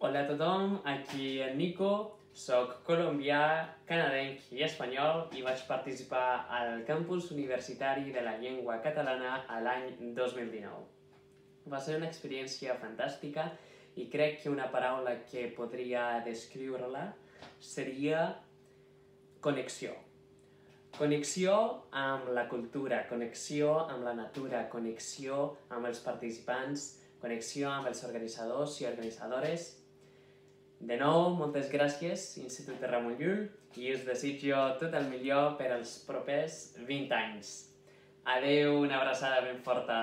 Hola a tothom, aquí en Nico, soc colombià, canadenc i espanyol i vaig participar al campus universitari de la llengua catalana a l'any 2019. Va ser una experiència fantàstica i crec que una paraula que podria descriure-la seria connexió. Connexió amb la cultura, connexió amb la natura, connexió amb els participants, connexió amb els organitzadors i organitzadores de nou, moltes gràcies, Institut Ramon Llull, i us desitjo tot el millor per als propers 20 anys. Adeu, una abraçada ben forta.